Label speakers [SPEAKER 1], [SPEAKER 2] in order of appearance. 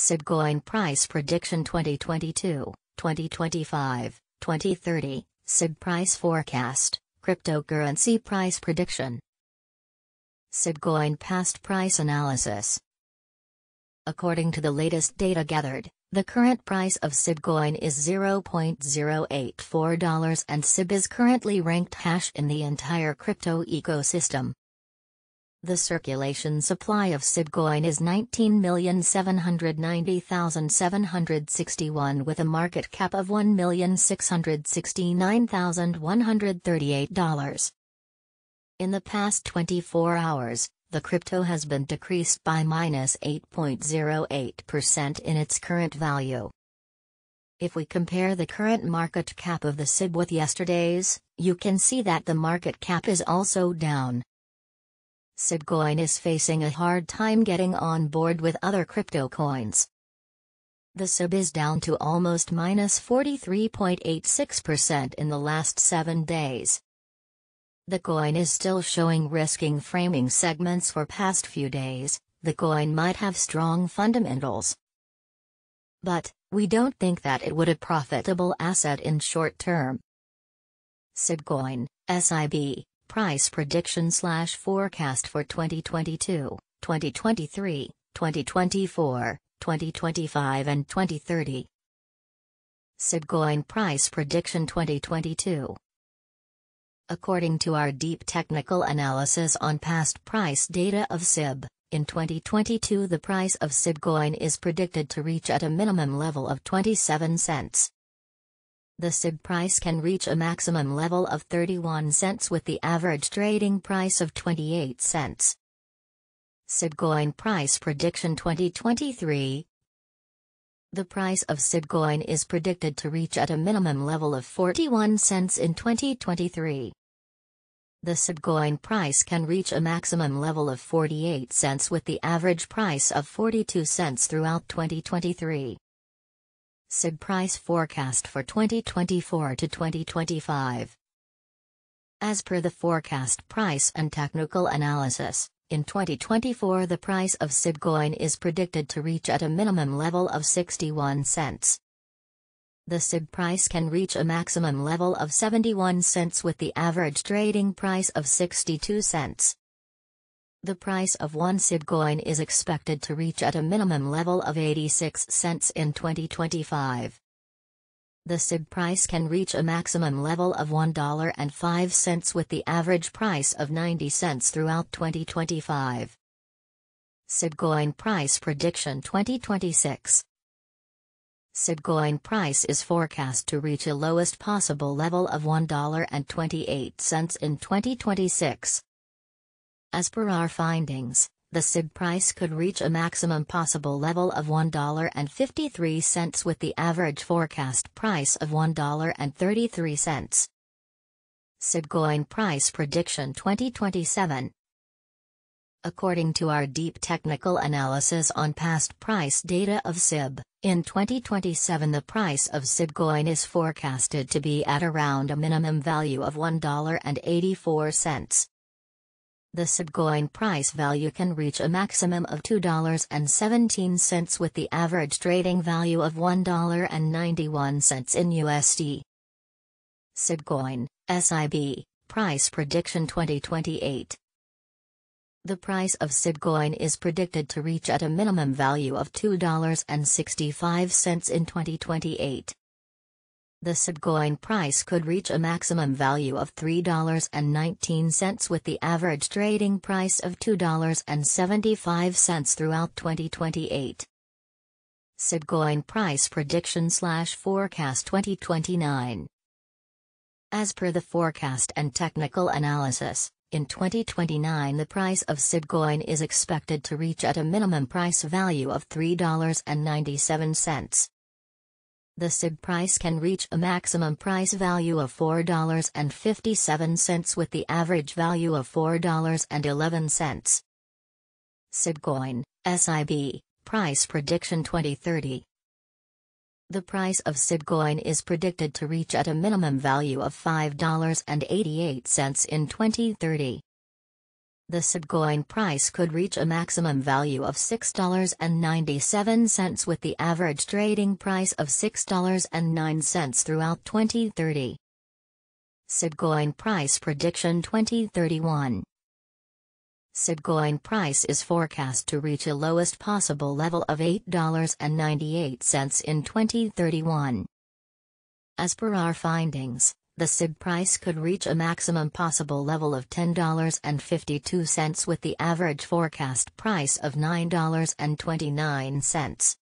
[SPEAKER 1] Sibcoin Price Prediction 2022, 2025, 2030, SIB Price Forecast, Cryptocurrency Price Prediction. Sibcoin Past Price Analysis According to the latest data gathered, the current price of Sibcoin is $0.084 and SIB is currently ranked hash in the entire crypto ecosystem. The circulation supply of Sibcoin is 19,790,761 with a market cap of $1,669,138. In the past 24 hours, the crypto has been decreased by minus 8.08% in its current value. If we compare the current market cap of the SIB with yesterday's, you can see that the market cap is also down. Sibcoin is facing a hard time getting on board with other crypto coins. The SIB is down to almost minus 43.86% in the last seven days. The coin is still showing risking framing segments for past few days, the coin might have strong fundamentals. But, we don't think that it would a profitable asset in short term. Sibcoin, SIB, Price prediction slash forecast for 2022, 2023, 2024, 2025 and 2030. Sibcoin Price Prediction 2022 According to our deep technical analysis on past price data of SIB, in 2022 the price of Sibcoin is predicted to reach at a minimum level of 27 cents the SIB price can reach a maximum level of 31 cents with the average trading price of 28 cents. Sibcoin Price Prediction 2023 The price of Sibcoin is predicted to reach at a minimum level of 41 cents in 2023. The Sibcoin price can reach a maximum level of 48 cents with the average price of 42 cents throughout 2023. SIB price forecast for 2024 to 2025. As per the forecast price and technical analysis, in 2024 the price of Sibcoin is predicted to reach at a minimum level of 61 cents. The SIB price can reach a maximum level of 71 cents with the average trading price of 62 cents. The price of one SIB coin is expected to reach at a minimum level of 86 cents in 2025. The SIB price can reach a maximum level of $1.05 with the average price of 90 cents throughout 2025. Sibcoin Price Prediction 2026 Sibcoin price is forecast to reach a lowest possible level of $1.28 in 2026. As per our findings, the SIB price could reach a maximum possible level of $1.53 with the average forecast price of $1.33. Sibcoin Price Prediction 2027 According to our deep technical analysis on past price data of SIB, in 2027 the price of Sibcoin is forecasted to be at around a minimum value of $1.84. The Sibcoin price value can reach a maximum of $2.17 with the average trading value of $1.91 in USD. Sibcoin, SIB, Price Prediction 2028 The price of Sibcoin is predicted to reach at a minimum value of $2.65 in 2028 the Sibcoin price could reach a maximum value of $3.19 with the average trading price of $2.75 throughout 2028. Sibcoin price prediction slash forecast 2029. As per the forecast and technical analysis, in 2029 the price of Sibcoin is expected to reach at a minimum price value of $3.97 the SIB price can reach a maximum price value of $4.57 with the average value of $4.11. Sibcoin, SIB, Price Prediction 2030 The price of Sibcoin is predicted to reach at a minimum value of $5.88 in 2030. The SIB coin price could reach a maximum value of $6.97 with the average trading price of $6.09 throughout 2030. SIB coin price prediction 2031 SIB coin price is forecast to reach a lowest possible level of $8.98 in 2031. As per our findings, the SIB price could reach a maximum possible level of $10.52 with the average forecast price of $9.29.